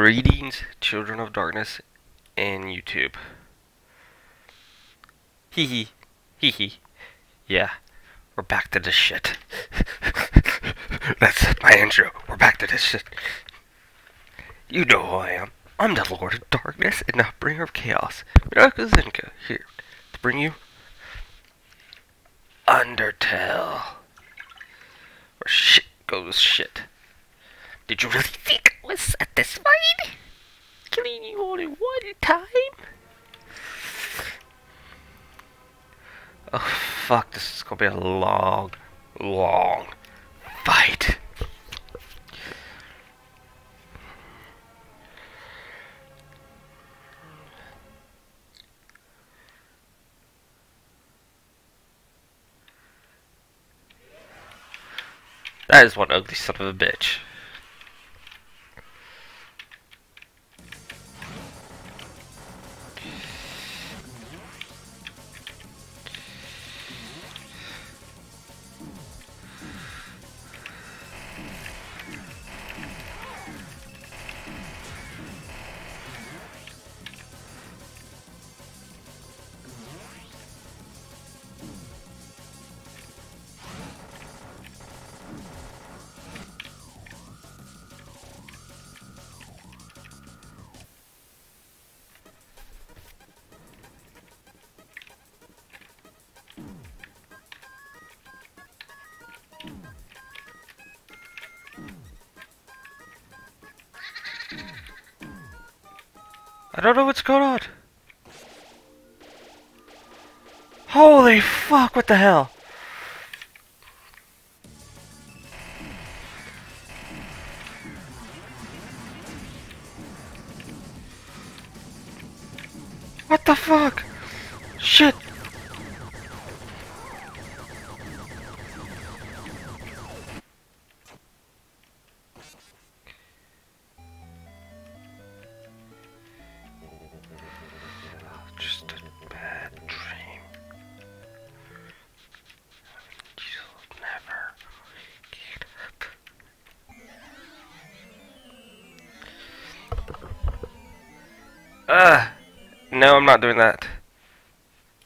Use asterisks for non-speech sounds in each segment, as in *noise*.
Greetings, children of darkness and YouTube. Hee hee. Hee hee. Yeah, we're back to this shit. *laughs* That's my intro. We're back to this shit. You know who I am. I'm the Lord of Darkness and the Bringer of Chaos. Miroku Zenco here to bring you Undertale. Where shit goes shit. Did you really think I was satisfied? Killing you only one time? Oh fuck, this is gonna be a long, long fight. That is one ugly son of a bitch. I don't know what's going on. Holy fuck, what the hell? What the fuck? Shit. Not doing that.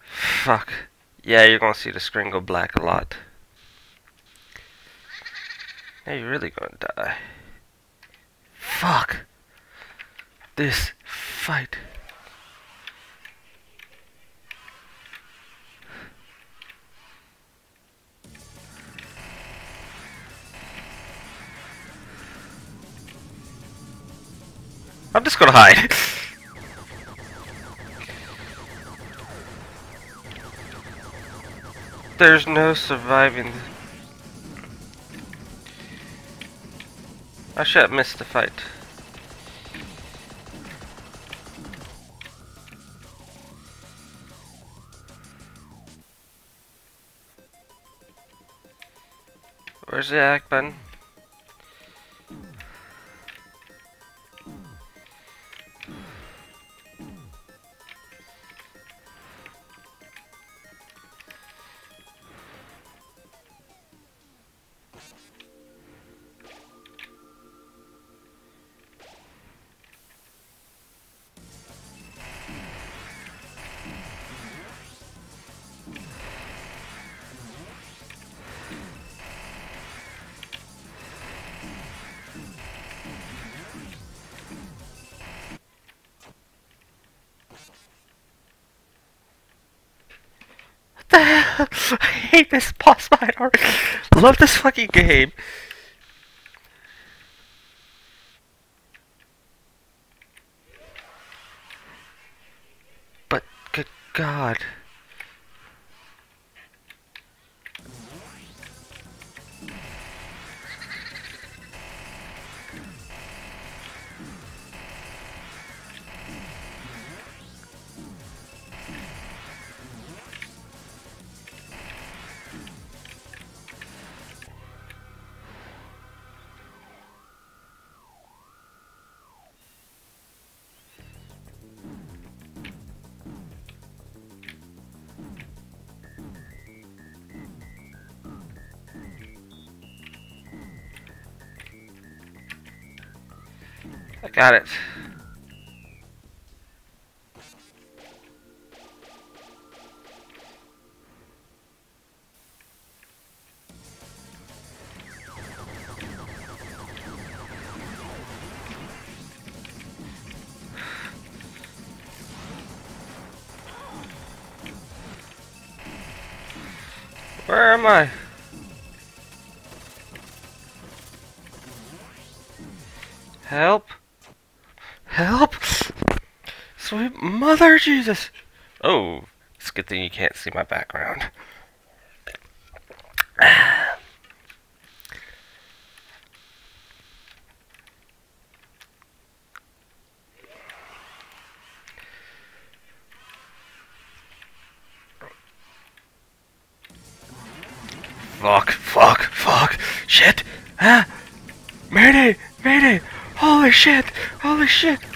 Fuck. Yeah, you're gonna see the screen go black a lot. Now you're really gonna die. Fuck! This fight. I'm just gonna hide. *laughs* There's no surviving. I should have missed the fight. Where's the act button? The *laughs* hell? I hate this boss fight already. Love this fucking game. But good god. Got it. Where am I? Help! Help! Sweet Mother Jesus! Oh, it's a good thing you can't see my background. Fuck, fuck, fuck, shit, ah, mayday, mayday, holy shit, holy shit.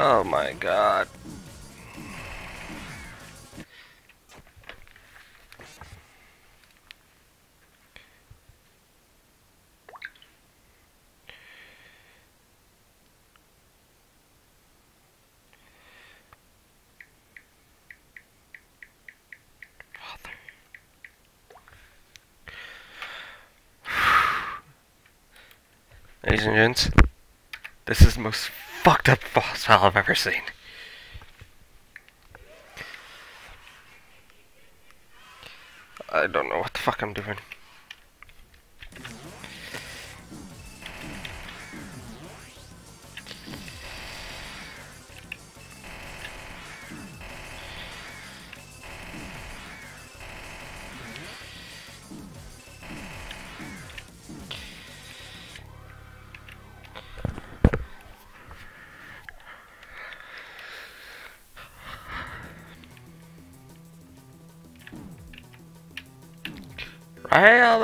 Oh my god. Ladies and gents, this is most fucked up file I've ever seen. I don't know what the fuck I'm doing.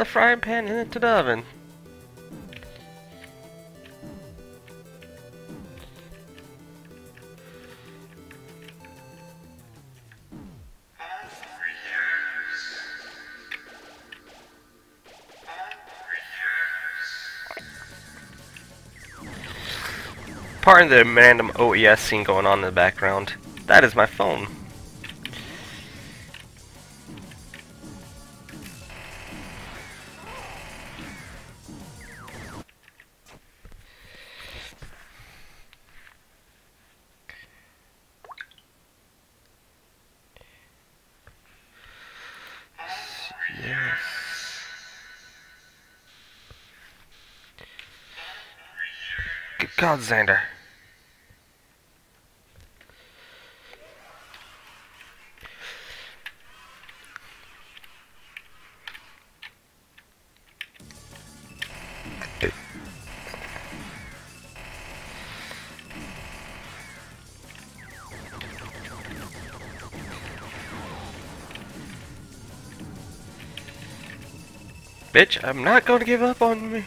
The frying pan into the oven. Pardon the random OES scene going on in the background. That is my phone. God, Xander. Bitch, I'm not gonna give up on me.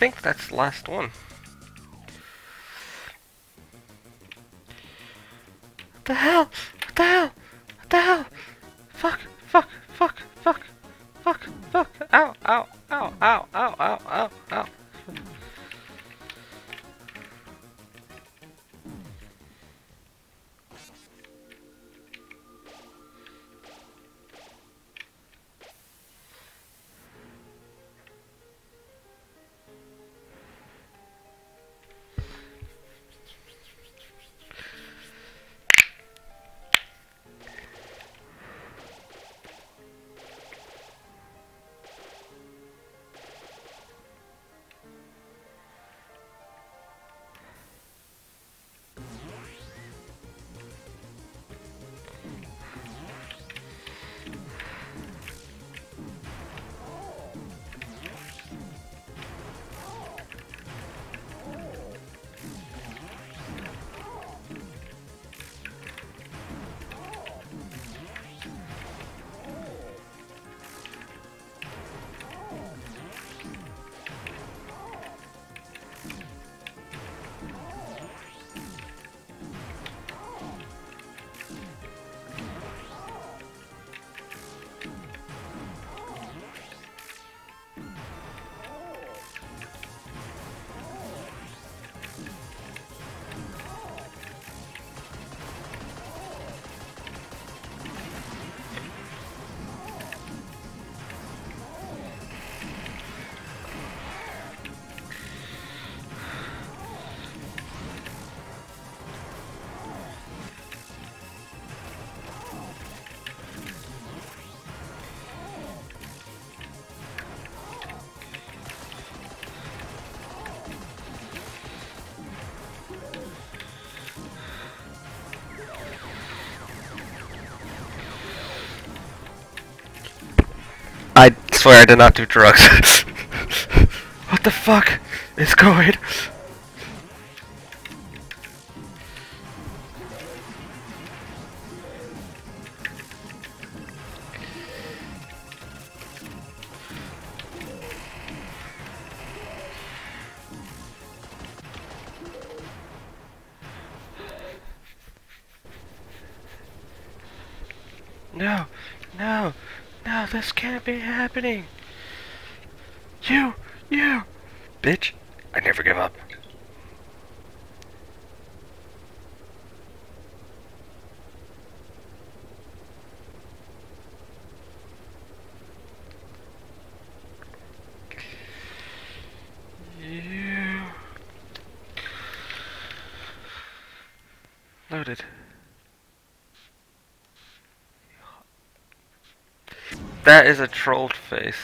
Think that's the last one. What the hell? Swear I did not do drugs. *laughs* what the fuck is going? Happening. You, you, bitch, I never give up. You. Loaded. That is a trolled face.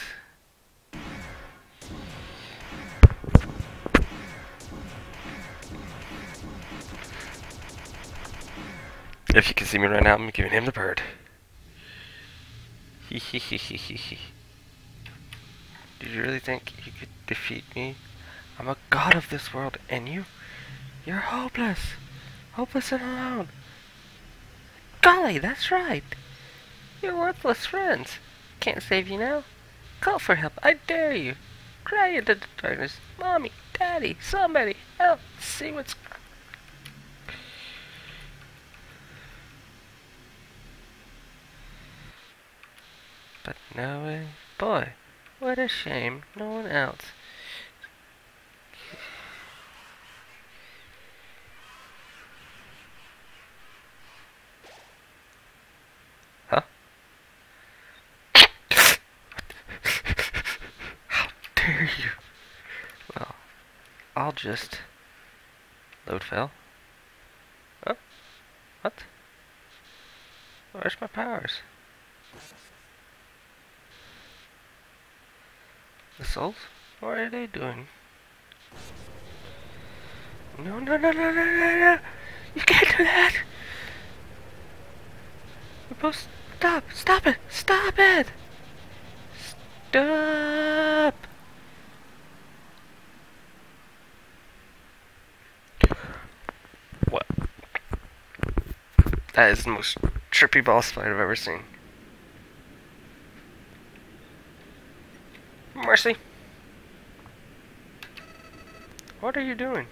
If you can see me right now, I'm giving him the bird. Did you really think you could defeat me? I'm a god of this world, and you, you're hopeless. Hopeless and alone. Golly, that's right. You're worthless friends. Can't save you now. Call for help, I dare you. Cry into the darkness. Mommy, Daddy, somebody, help. See what's... But no way. Boy, what a shame. No one else. Huh? How dare you? Well, I'll just load fail. Huh? Oh, what? Where's my powers? The souls? What are they doing? No, no, no, no, no, no, no! You can't do that! We're both stop! Stop it! Stop it! Stop! What? That is the most trippy boss fight I've ever seen. Mercy! What are you doing?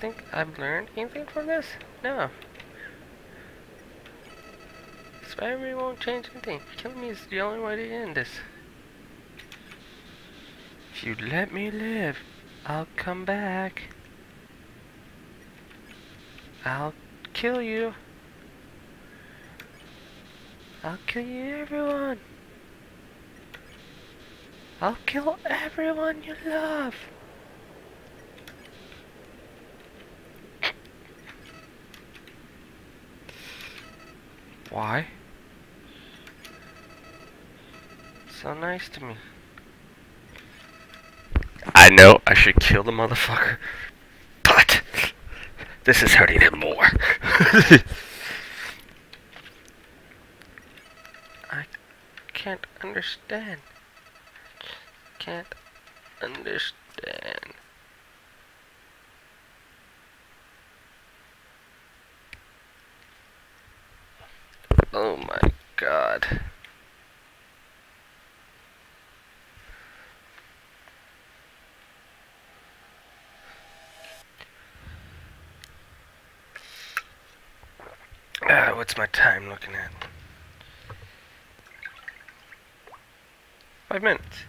Think I've learned anything from this? No. Spider-Man won't change anything. Killing me is the only way to end this. If you let me live, I'll come back. I'll kill you. I'll kill you, everyone. I'll kill everyone you love. Why? So nice to me. I know I should kill the motherfucker, but this is hurting him more. I can't understand. Can't understand. Oh my god. Ah, what's my time looking at? Five minutes.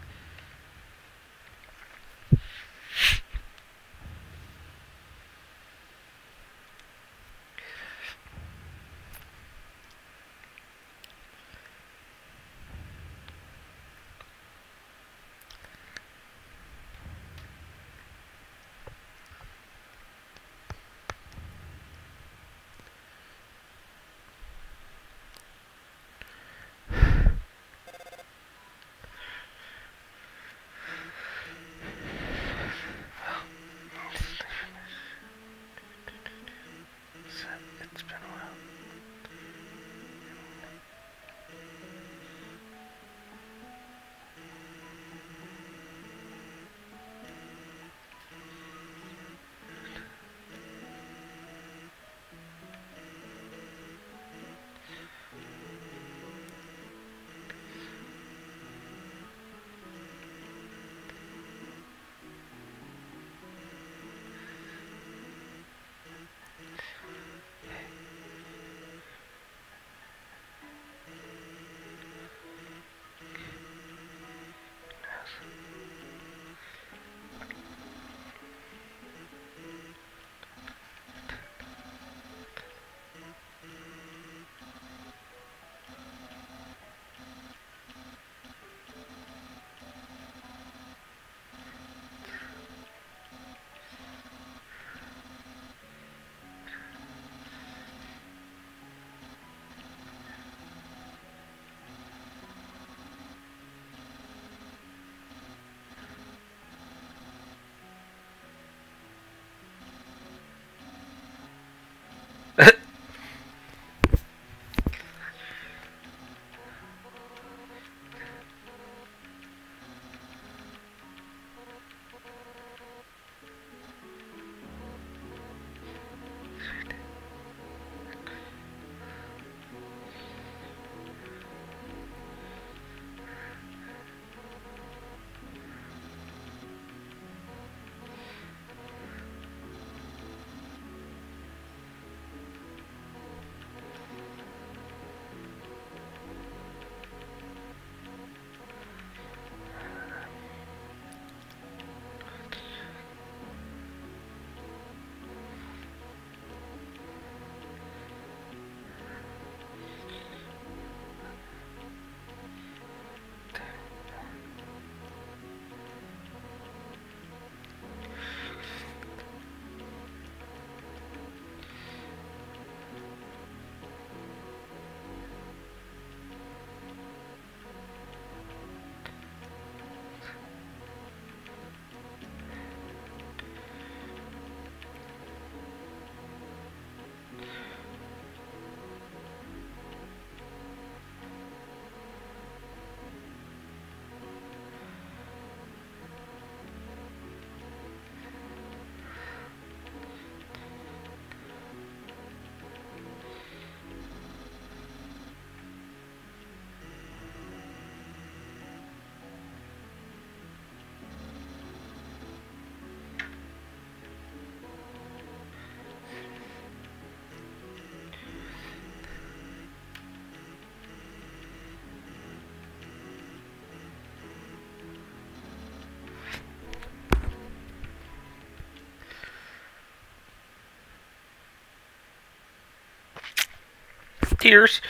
Tears.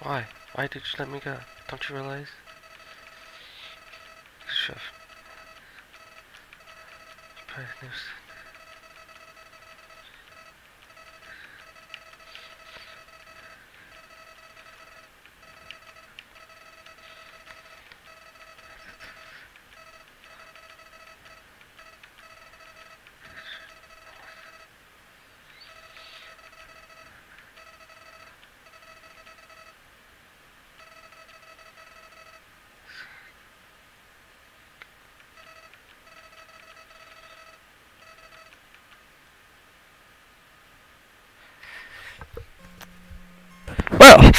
Why? Why did you let me go? Don't you realize? Chef. Well,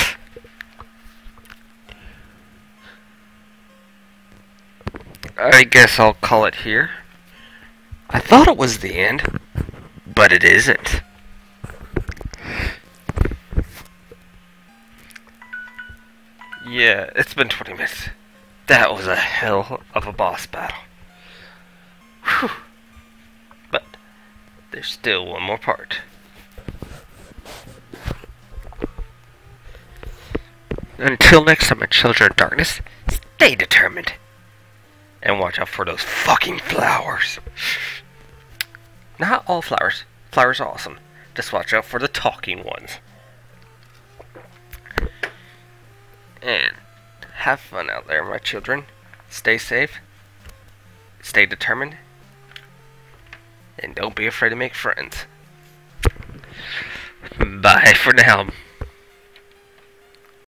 I guess I'll call it here. I thought it was the end, but it isn't. Yeah, it's been 20 minutes. That was a hell of a boss battle. Whew. But there's still one more part. Until next time, my children of darkness, stay determined. And watch out for those fucking flowers. Not all flowers. Flowers are awesome. Just watch out for the talking ones. And have fun out there, my children. Stay safe. Stay determined. And don't be afraid to make friends. Bye for now.